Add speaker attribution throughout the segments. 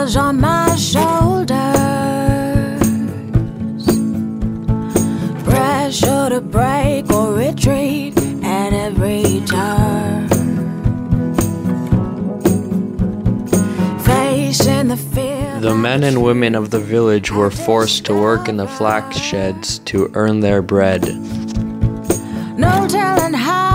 Speaker 1: was on my shoulders. Pressure to break or retreat at every turn. Facing the fear.
Speaker 2: The men and women of the village were forced to work in the flax sheds to earn their bread.
Speaker 1: No telling how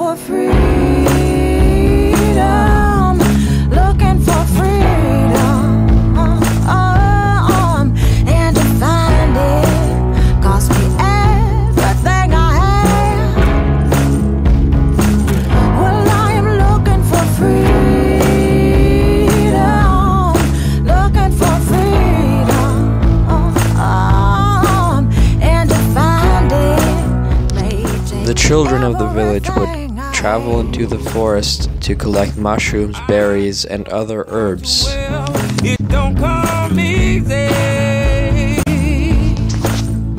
Speaker 1: for freedom. Looking for freedom. Uh, uh, um, and to find it cost me everything I have. Well, I am looking for freedom, looking for freedom, uh, um, and to find it.
Speaker 2: The children of the village would travel into the forest to collect mushrooms, berries, and other herbs.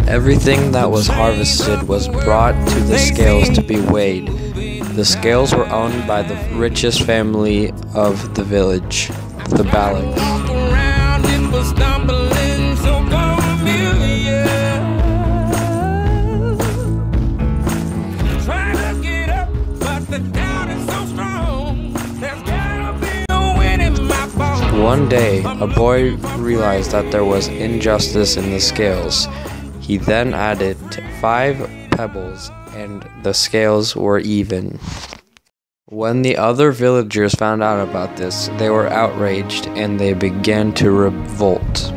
Speaker 2: Everything that was harvested was brought to the scales to be weighed. The scales were owned by the richest family of the village, the
Speaker 3: Baleks.
Speaker 2: One day, a boy realized that there was injustice in the scales. He then added five pebbles, and the scales were even. When the other villagers found out about this, they were outraged and they began to revolt.